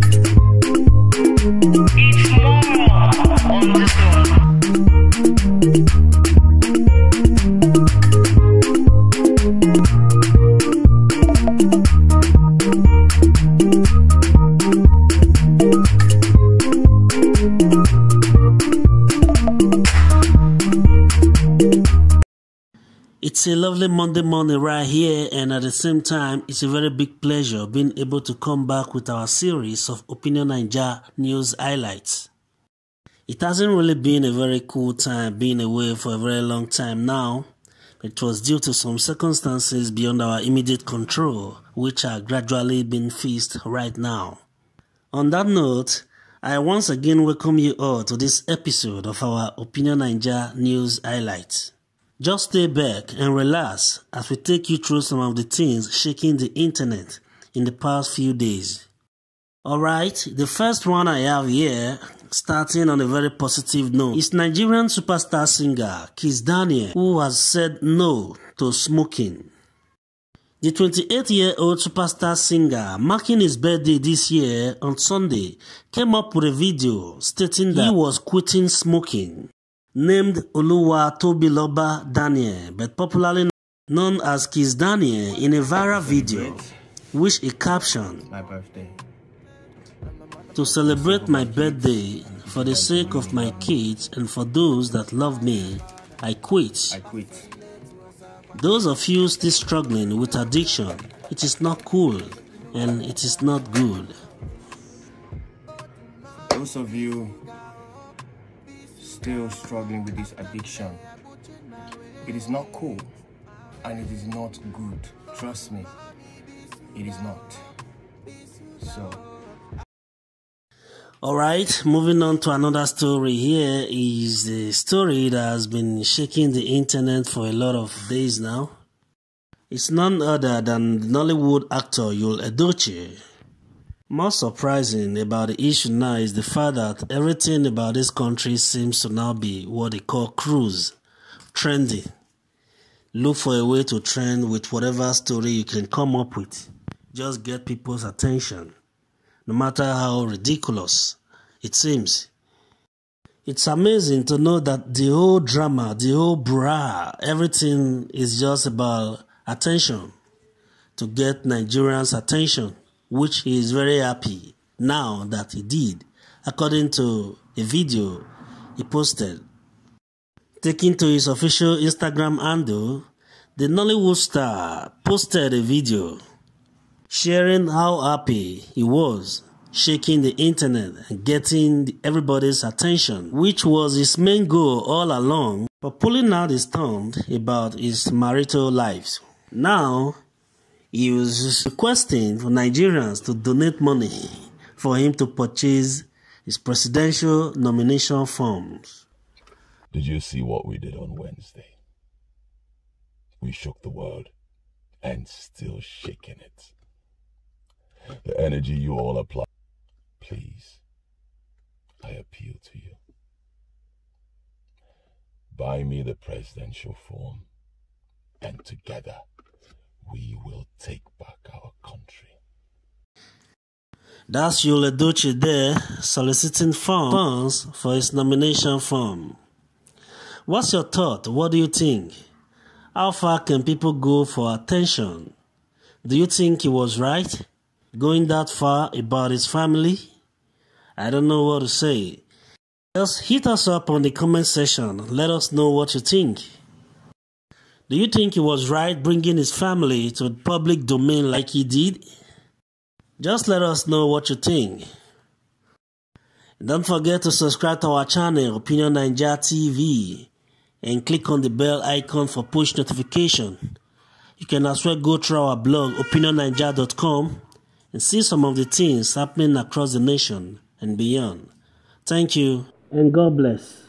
The zone. It's a lovely Monday morning right here, and at the same time, it's a very big pleasure being able to come back with our series of Opinion Naija news highlights. It hasn't really been a very cool time being away for a very long time now. It was due to some circumstances beyond our immediate control, which are gradually being fixed right now. On that note, I once again welcome you all to this episode of our Opinion Naija news highlights. Just stay back and relax as we take you through some of the things shaking the internet in the past few days. Alright, the first one I have here, starting on a very positive note, is Nigerian superstar singer Kizz Daniel, who has said no to smoking. The 28 year old superstar singer, marking his birthday this year on Sunday, came up with a video stating that he was quitting smoking named Oluwatobiloba Daniel, but popularly known as Kizz Daniel, in a viral video, which he captioned, my birthday. To celebrate my birthday, for the sake of my kids and for those that love me, I quit. I quit. Those of you still struggling with addiction, it is not cool and it is not good. Those of you still struggling with this addiction, it is not cool and it is not good. Trust me, it is not. So, Alright, moving on to another story. Here is the story that has been shaking the internet for a lot of days now. It's none other than Nollywood actor Yul Edochie. More surprising about the issue now is the fact that everything about this country seems to now be what they call cruise, trendy. Look for a way to trend with whatever story you can come up with. Just get people's attention no matter how ridiculous it seems. It's amazing to know that the whole drama, the whole bra, everything is just about attention to get Nigerians' attention, which he is very happy now that he did, according to a video he posted. Taking to his official Instagram handle, the Nollywood star posted a video sharing how happy he was shaking the internet and getting everybody's attention, which was his main goal all along, but pulling out his tongue about his marital lives. Now, he was requesting for Nigerians to donate money for him to purchase his presidential nomination forms. Did you see what we did on Wednesday? We shook the world and still shaking it. The energy you all apply. Please, I appeal to you. Buy me the presidential form, and together we will take back our country. That's Yul Edochie there soliciting funds for his nomination form. What's your thought? What do you think? How far can people go for attention? Do you think he was right? Going that far about his family? I don't know what to say. Just hit us up on the comment section. Let us know what you think. Do you think he was right bringing his family to the public domain like he did? Just let us know what you think. Don't forget to subscribe to our channel, Opinion Naija TV, and click on the bell icon for push notification. You can as well go through our blog, opinionnaija.com, and see some of the things happening across the nation and beyond. Thank you, and God bless.